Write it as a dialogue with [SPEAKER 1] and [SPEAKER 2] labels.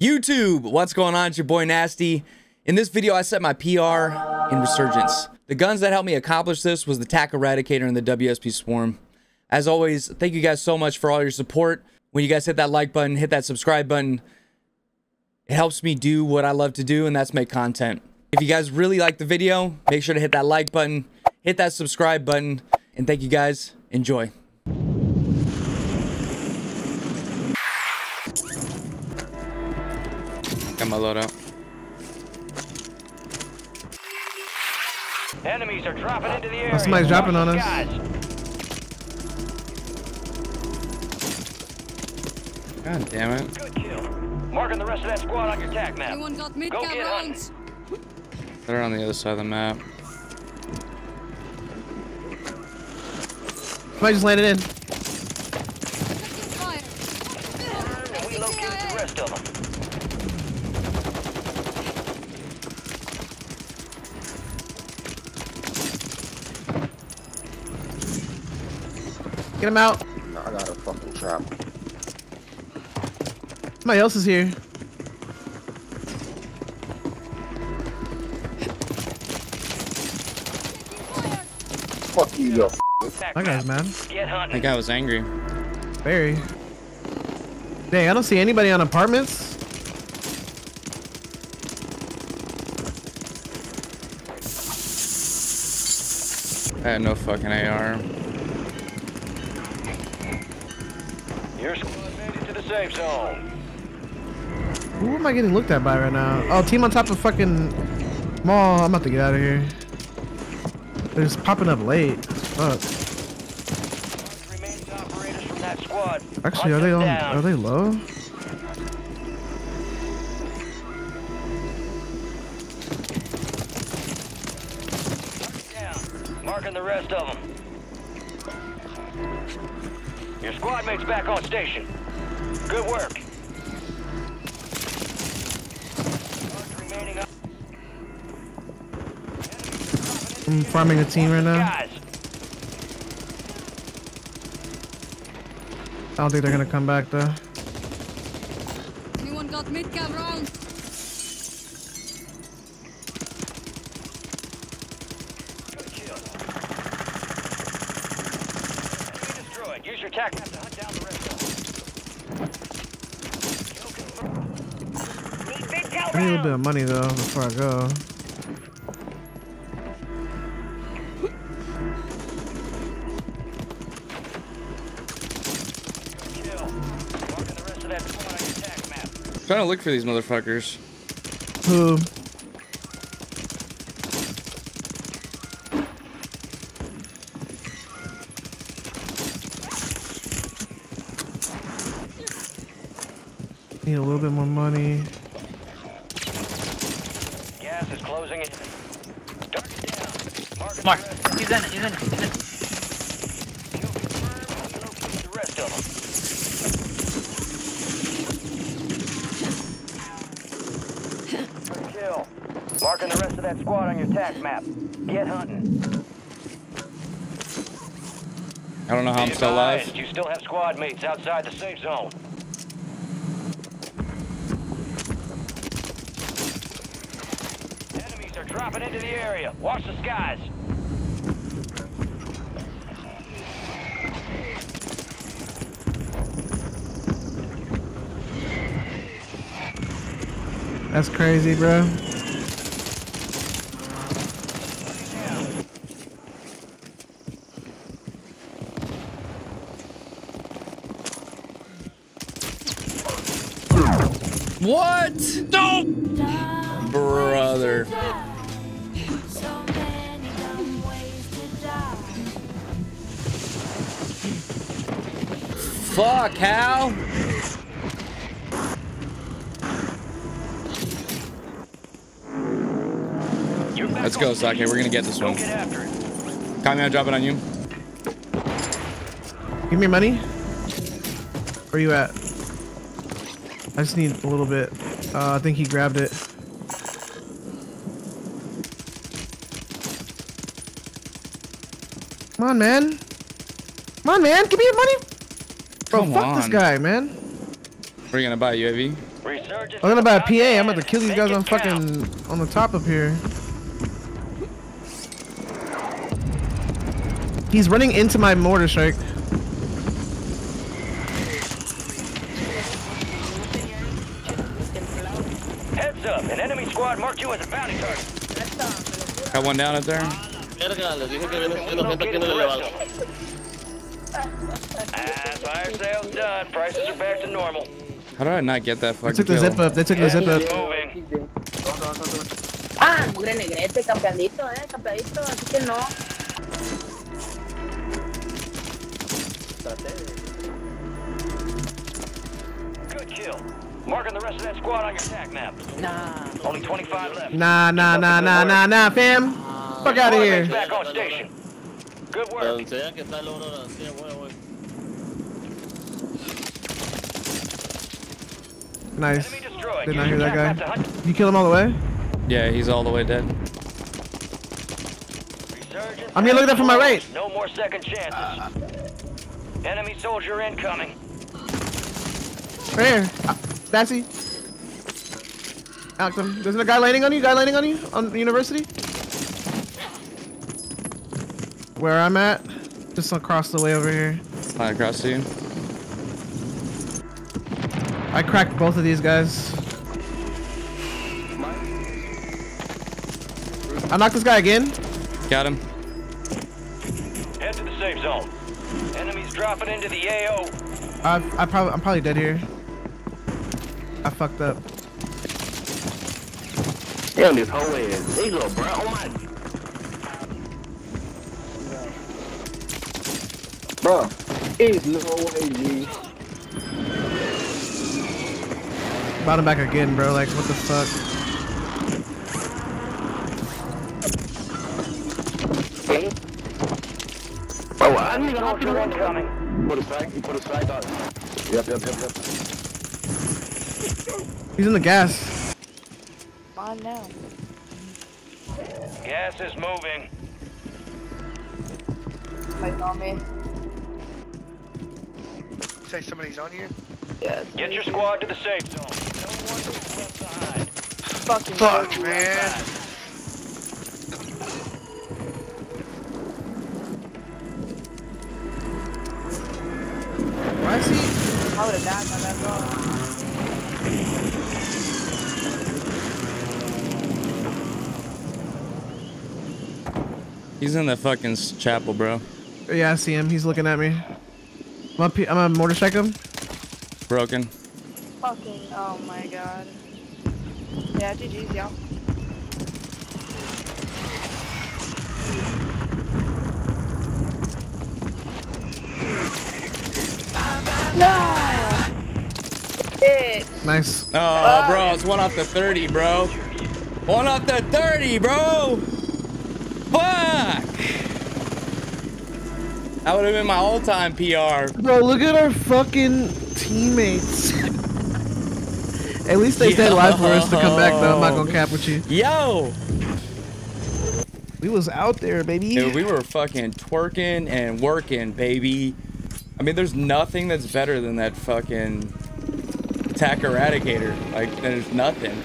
[SPEAKER 1] YouTube, what's going on? It's your boy Nasty. In this video, I set my PR in Resurgence. The guns that helped me accomplish this was the TAC Eradicator and the WSP Swarm. As always, thank you guys so much for all your support. When you guys hit that like button, hit that subscribe button, it helps me do what I love to do, and that's make content. If you guys really like the video, make sure to hit that like button, hit that subscribe button, and thank you guys. Enjoy. My loadout.
[SPEAKER 2] Enemies are dropping into the area.
[SPEAKER 3] Oh, somebody's dropping on us.
[SPEAKER 1] God damn it.
[SPEAKER 2] Good kill. Marking the rest of that squad on your tac map.
[SPEAKER 4] Anyone got mid
[SPEAKER 2] Go get
[SPEAKER 4] rounds?
[SPEAKER 1] They're on the other side of the map.
[SPEAKER 3] Somebody just landed in.
[SPEAKER 4] Taking fire.
[SPEAKER 2] And we located the rest of them.
[SPEAKER 3] Get him out.
[SPEAKER 5] I got a fucking trap.
[SPEAKER 3] Somebody else is here.
[SPEAKER 5] Fuck you, yo.
[SPEAKER 2] Tac
[SPEAKER 3] That guy's
[SPEAKER 2] map.
[SPEAKER 3] mad.
[SPEAKER 1] That guy was angry.
[SPEAKER 3] Very. Dang, I don't see anybody on apartments.
[SPEAKER 1] I had no fucking AR.
[SPEAKER 2] Your squad made it to the safe zone.
[SPEAKER 3] Who am I getting looked at by right now? Oh, team on top of fucking mall. I'm about to get out of here. They're just popping up late. Fuck.
[SPEAKER 2] Remaining operators from that squad.
[SPEAKER 3] Actually, are they on? Are they low?
[SPEAKER 2] Down. Marking the rest of them. Your squad mates back on station. Good work. Squads remaining up.
[SPEAKER 3] I'm farming a team right now. I don't think they're gonna come back though.
[SPEAKER 4] Anyone got mid cam rounds?
[SPEAKER 2] good kill. Enemy destroyed. Use your tac map to hunt down the rest of them. Need
[SPEAKER 3] I need a little bit of money though before I go.
[SPEAKER 2] Kill. Marking the rest of that squad on your tac map.
[SPEAKER 1] trying to look for these motherfuckers.
[SPEAKER 3] Who? Need a little bit more money.
[SPEAKER 2] Gas is closing in. Target down. Marking
[SPEAKER 6] Mark,
[SPEAKER 2] the rest of
[SPEAKER 6] he's in it, he's in it, he's in it.
[SPEAKER 2] Kill confirmed. We located the rest of them. Good kill. Marking the rest of that squad on your tac map. Get hunting.
[SPEAKER 1] I don't know how I'm still alive.
[SPEAKER 2] You still have squad mates outside the safe zone. Enemies are dropping into the area. Watch the skies.
[SPEAKER 3] That's crazy, bro.
[SPEAKER 1] What? No! Brother. Fuck, Hal. Let's go,
[SPEAKER 2] station.
[SPEAKER 1] Sake. We're gonna get this one.
[SPEAKER 2] get after it.
[SPEAKER 1] Kami, I'll drop it on you.
[SPEAKER 3] Give me your money. Where you at? I just need a little bit. Uh, I think he grabbed it. Come on, man. Come on, man. Give me your money. Bro,
[SPEAKER 1] Come
[SPEAKER 3] fuck this guy, man.
[SPEAKER 1] What are you gonna buy, UAV?
[SPEAKER 2] Reach Resurgence
[SPEAKER 3] I'm gonna buy a PA. I'm
[SPEAKER 2] end.
[SPEAKER 3] about to kill these guys on fucking on the top up here. He's running into my mortar strike.
[SPEAKER 2] Heads up, an enemy squad marked you as a bounty target.
[SPEAKER 1] Got one down up there.
[SPEAKER 2] Ah, fire sale's done. Prices are back to normal.
[SPEAKER 1] How did I not get that
[SPEAKER 3] They took the
[SPEAKER 1] kill?
[SPEAKER 3] zip up. They took the zip up.
[SPEAKER 2] Moving.
[SPEAKER 7] Ah, mugre negrete, campeadito, eh, campeadito, así que no.
[SPEAKER 2] Good kill. Marking the rest of that squad on your tac map.
[SPEAKER 7] Nah.
[SPEAKER 2] Only 25 left.
[SPEAKER 3] Nah, nah, nah, nah, nah, nah, fam. Fuck out of here.
[SPEAKER 2] back on station. Good
[SPEAKER 6] Pero
[SPEAKER 2] work.
[SPEAKER 6] que está el oro así, güey, güey.
[SPEAKER 3] Nice. Did not hear that guy.
[SPEAKER 2] map to hunt-
[SPEAKER 3] You kill him all the way?
[SPEAKER 1] Yeah, he's all the way dead.
[SPEAKER 2] Resurgence
[SPEAKER 3] I'm gonna look at that from my
[SPEAKER 2] has
[SPEAKER 3] right.
[SPEAKER 2] No more second chances. Enemy soldier incoming.
[SPEAKER 3] Right here. Uh, Dancy. Knocked him. There's a guy landing on you. Guy landing on you on the university. Where I'm at, just across the way over here.
[SPEAKER 1] Fly across to you.
[SPEAKER 3] I cracked both of these guys. I knocked this guy again.
[SPEAKER 1] Got him.
[SPEAKER 2] Head to the safe zone. Enemies dropping into the AO.
[SPEAKER 3] I I probably I'm probably dead here. I fucked up.
[SPEAKER 6] Damn, this whole ass. There you go, bro. Oh my.
[SPEAKER 5] Bro, it's no way, G.
[SPEAKER 3] Brought him back again, bro. Like what the fuck?
[SPEAKER 6] Oh, I didn't even have
[SPEAKER 2] Soldier
[SPEAKER 6] to
[SPEAKER 2] incoming.
[SPEAKER 5] Put a strike, you put a strike on. Yep, yep, yep, yep.
[SPEAKER 3] He's in the gas.
[SPEAKER 7] On now.
[SPEAKER 2] Gas is moving.
[SPEAKER 7] Like on me.
[SPEAKER 8] Say somebody's on you?
[SPEAKER 7] Yeah.
[SPEAKER 2] Get your squad to the safe zone. No one is left behind.
[SPEAKER 7] Fucking
[SPEAKER 8] Fuck, man.
[SPEAKER 3] Why is he?
[SPEAKER 7] I would have died by that bro.
[SPEAKER 1] He's in the fucking chapel, bro.
[SPEAKER 3] Yeah, I see him. He's looking at me. I'm up. he- I'm gonna mortar him.
[SPEAKER 1] Broken.
[SPEAKER 7] Fucking, oh my god. Yeah, GG's, y'all. No! Shit.
[SPEAKER 3] Nice.
[SPEAKER 1] Oh, bro, it's one off the 30, bro. One off the 30, bro. Fuck. That would have been my all-time PR.
[SPEAKER 3] Bro, look at our fucking teammates. At least they stayed alive for us to come back, though. I'm not gonna cap with you.
[SPEAKER 1] Yo,
[SPEAKER 3] We was out there, baby.
[SPEAKER 1] dude, we were fucking twerking and working, baby. I mean, there's nothing that's better than that fucking TAC Eradicator. Like, there's nothing.